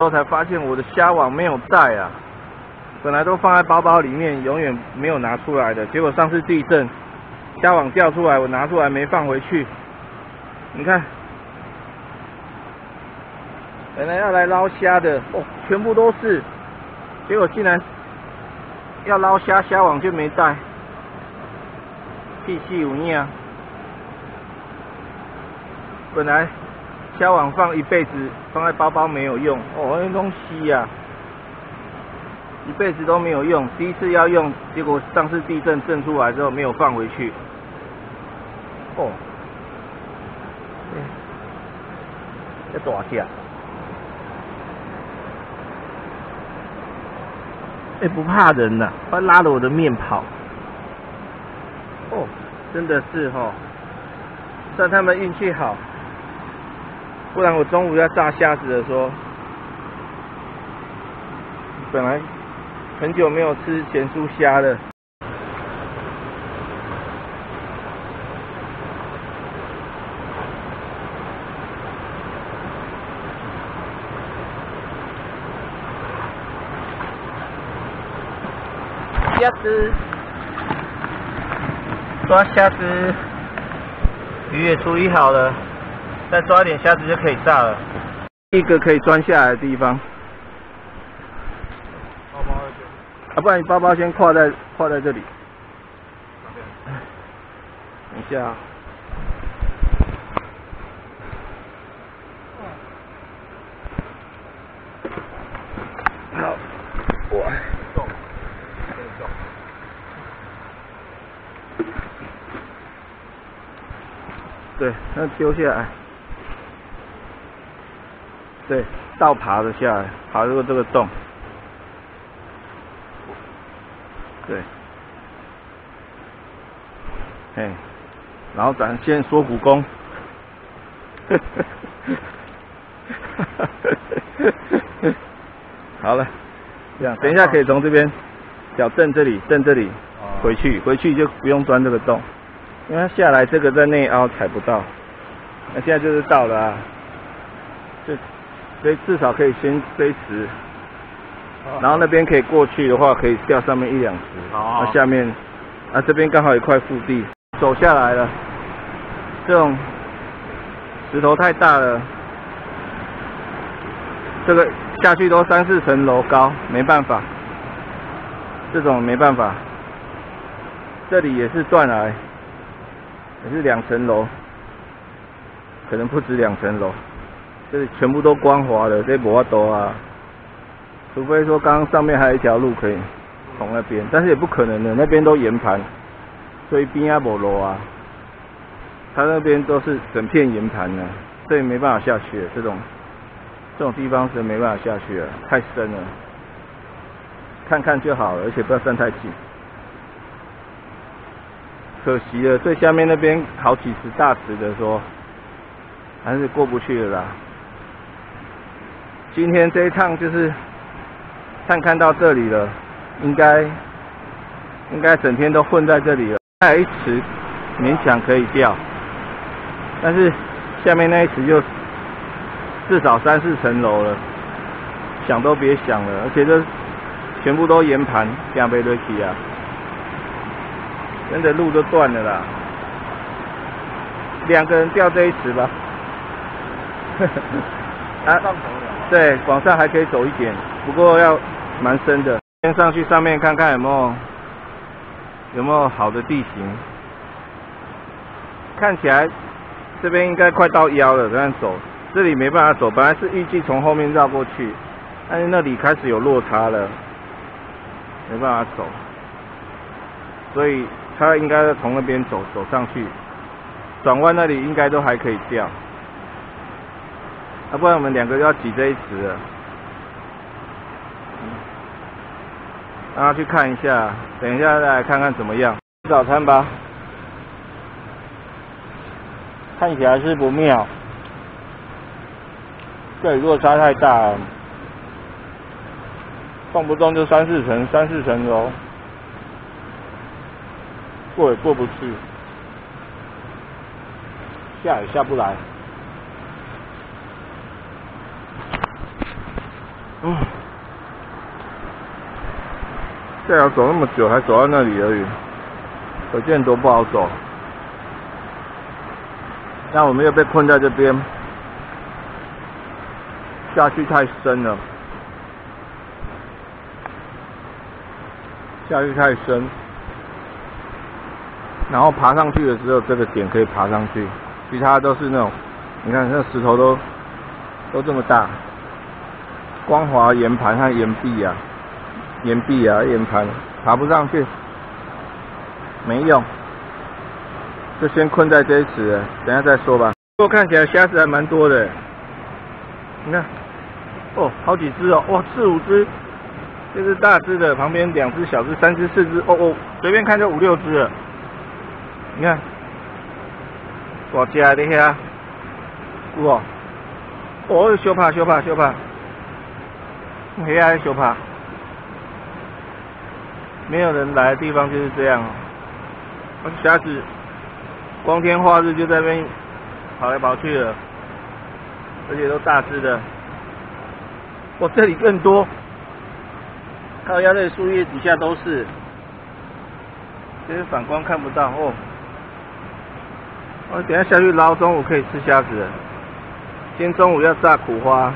后才发现我的虾网没有带啊，本来都放在包包里面，永远没有拿出来的。结果上次地震，虾网掉出来，我拿出来没放回去。你看，本来要来捞虾的，哦，全部都是，结果竟然要捞虾，虾网就没带，屁气无念啊！本来。交往放一辈子，放在包包没有用哦，那东西呀，一辈子都没有用。第一次要用，结果上次地震震出来之后没有放回去。哦，这大虾，哎，不怕人呐，他拉着我的面跑。哦，真的是哈，算他们运气好。不然我中午要炸虾子的时候，本来很久没有吃咸酥虾了。虾子，抓虾子，鱼也处理好了。再抓点虾子就可以炸了，一个可以钻下来的地方。包包啊，不然你包包先挎在挎在这里。等一下。好，我。对，那丢下来。对，倒爬着下来，爬入这个洞。对，哎，然后咱先缩骨功。好了，这样，等一下可以从这边脚蹬这里，蹬这里回去，回去就不用钻这个洞，因为它下来这个在内凹踩不到。那现在就是到了啊，就。所以至少可以先飞十，然后那边可以过去的话，可以钓上面一两只。那下面，啊这边刚好一块腹地，走下来了。这种石头太大了，这个下去都三四层楼高，没办法。这种没办法。这里也是断崖，也是两层楼，可能不止两层楼。这里全部都光滑的，这无法多啊，除非说刚刚上面还有一条路可以从那边，但是也不可能的，那边都岩盘，所以边啊无路啊，它那边都是整片岩盘的，所以没办法下去。这种这种地方是没办法下去了，太深了，看看就好了，而且不要站太近。可惜了，最下面那边好几十大尺的说，还是过不去了啦。今天这一趟就是看看到这里了，应该应该整天都混在这里了。还有一池勉强可以钓，但是下面那一池就至少三四层楼了，想都别想了。而且这全部都岩盘，江杯堆起啊，真的路都断了啦。两个人钓这一池吧。啊。对，往上还可以走一点，不过要蛮深的。先上去上面看看有没有有没有好的地形。看起来这边应该快到腰了，这样走，这里没办法走。本来是预计从后面绕过去，但是那里开始有落差了，没办法走。所以他应该从那边走走上去，转弯那里应该都还可以掉。啊，不然我们两个要挤这一池了。让他去看一下，等一下再来看看怎么样。吃早餐吧。看起来是不妙，这里落差太大，动不动就三四层、三四层楼，过也过不去，下也下不来。嗯，这要走那么久，还走到那里而已，可见多不好走。那我们又被困在这边，下去太深了，下去太深，然后爬上去的时候，这个点可以爬上去，其他都是那种，你看那石头都都这么大，光滑岩盘和岩壁啊，岩壁啊岩盘爬不上去，没用。就先困在这一池，等下再说吧。不过看起来虾子还蛮多的，你看，哦，好几只哦，哇，四五只，这是大只的，旁边两只小只，三只四只，哦哦，随便看就五六只了。你看，大只的遐，哇，哦，小怕小怕小怕，黑暗小怕，没有人来的地方就是这样哦，虾子。光天化日就在那边跑来跑去的，而且都大只的。我这里更多，靠腰的树叶底下都是，这是反光看不到哦。我等下下去捞，中午可以吃虾子。今天中午要炸苦花，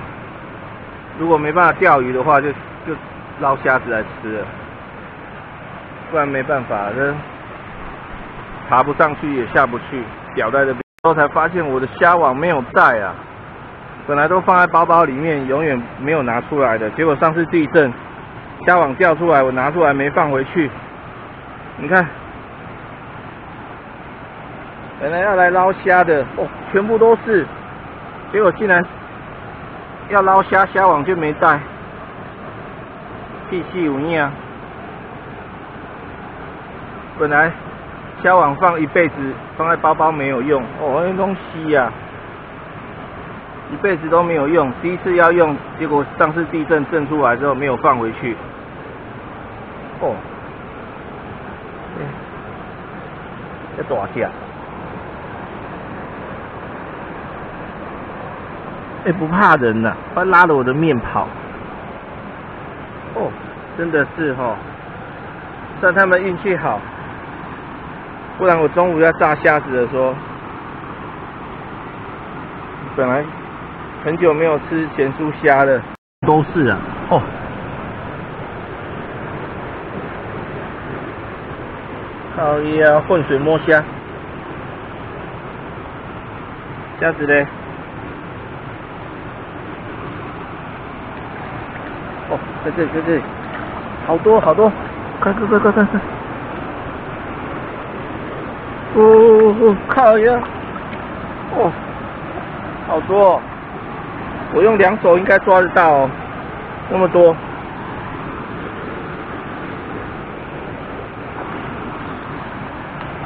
如果没办法钓鱼的话，就就捞虾子来吃了，不然没办法这。爬不上去也下不去，掉在这边，后才发现我的虾网没有带啊！本来都放在包包里面，永远没有拿出来的。结果上次地震，虾网掉出来，我拿出来没放回去。你看，本来要来捞虾的，哦，全部都是，结果竟然要捞虾，虾网就没带，屁气无影啊！本来。虾网放一辈子，放在包包没有用哦，那东西呀，一辈子都没有用。第一次要用，结果上次地震震出来之后没有放回去。哦，这大虾，哎，不怕人呐，他拉着我的面跑。哦，真的是哈，算他们运气好。不然我中午要炸虾子的时候，本来很久没有吃咸酥虾了，都是啊，哦，好呀，混水摸虾，虾子嘞，哦，在这里，在这里，好多好多，快快快快快快！哦，靠呀！哦，好多，哦我用两手应该抓得到哦，那么多，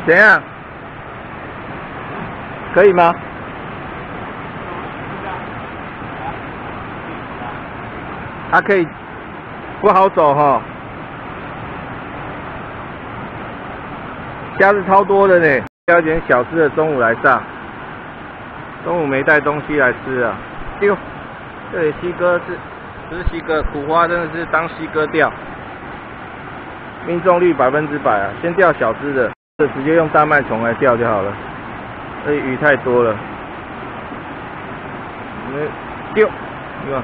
怎样？可以吗？还可以，不好走哈。虾子超多的呢，挑点小吃的，中午来上。中午没带东西来吃啊。哟，这里西哥是，不是西哥，苦花真的是当西哥钓，命中率百分之百啊！先钓小只的，就直接用大麦虫来钓就好了。这鱼太多了，我们钓，对吧？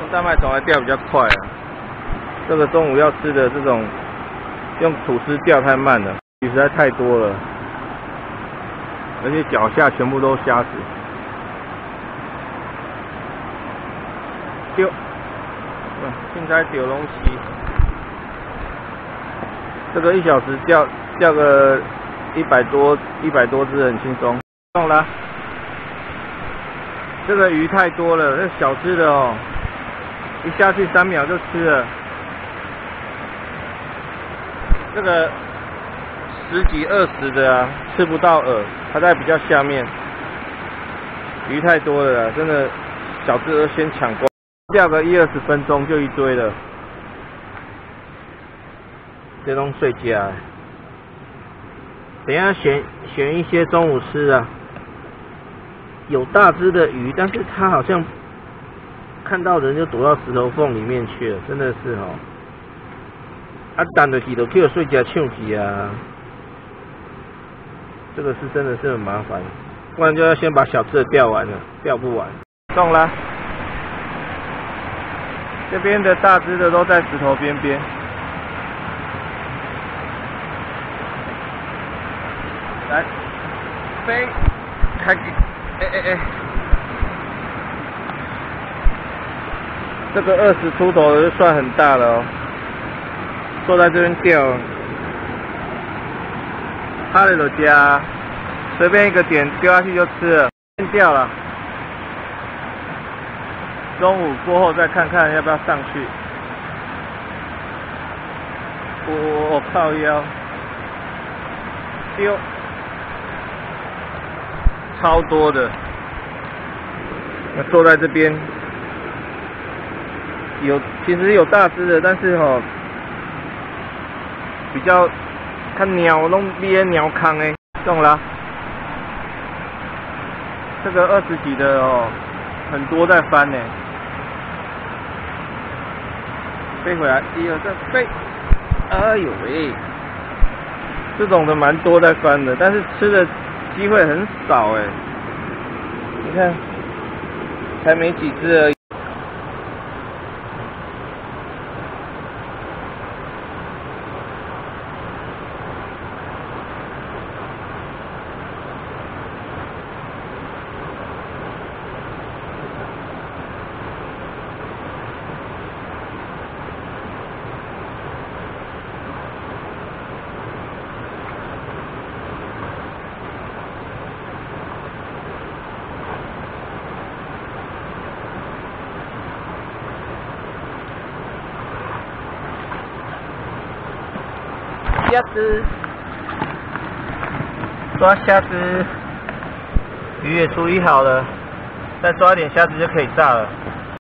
用大麦虫来钓比较快啊。这个中午要吃的这种。用吐司钓太慢了，鱼实在太多了，而且脚下全部都虾子。丢，现在钓东西，这个一小时钓钓个一百多一百多只很轻松。中了，这个鱼太多了，那小只的哦，一下去三秒就吃了。这个十几二十的啊，吃不到饵，它在比较下面，鱼太多了，真的小只饵先抢光，钓个一二十分钟就一堆了，这种睡觉，等下选选一些中午吃啊，有大只的鱼，但是它好像看到人就躲到石头缝里面去了，真的是哦。啊，等的起都去了睡觉唱起啊，这个是真的是很麻烦，不然就要先把小只的钓完了，钓不完。中了，这边的大只的都在石头边边。来，飞，开，哎哎哎，这个二十出头的就算很大了哦，坐在这边钓，哈雷罗加，随便一个点丢下去就吃了，掉了。中午过后再看看要不要上去。我我我靠腰，丢。超多的，坐在这边，有其实有大只的，但是哦，比较看鸟弄憋鸟坑哎，中了，这个二十几的哦，很多在翻呢，飞回来，一二三飞，哎呦喂，这种的蛮多在翻的，但是吃的。机会很少哎，你看，才没几只而已。虾子，抓虾子，鱼也处理好了，再抓点虾子就可以炸了。